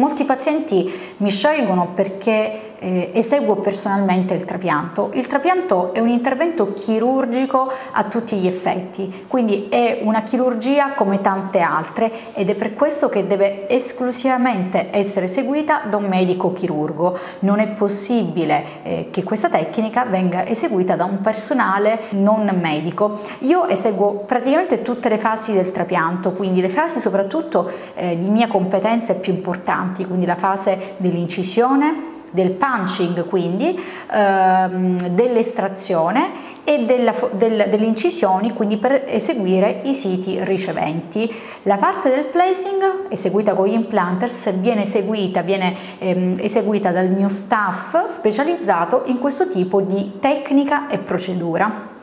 molti pazienti mi scelgono perché eh, eseguo personalmente il trapianto. Il trapianto è un intervento chirurgico a tutti gli effetti, quindi è una chirurgia come tante altre ed è per questo che deve esclusivamente essere eseguita da un medico chirurgo. Non è possibile eh, che questa tecnica venga eseguita da un personale non medico. Io eseguo praticamente tutte le fasi del trapianto, quindi le fasi soprattutto eh, di mia competenza più importanti, quindi la fase dell'incisione, del punching quindi, ehm, dell'estrazione e della, del, delle incisioni quindi per eseguire i siti riceventi. La parte del placing eseguita con gli implanters viene eseguita, viene, ehm, eseguita dal mio staff specializzato in questo tipo di tecnica e procedura.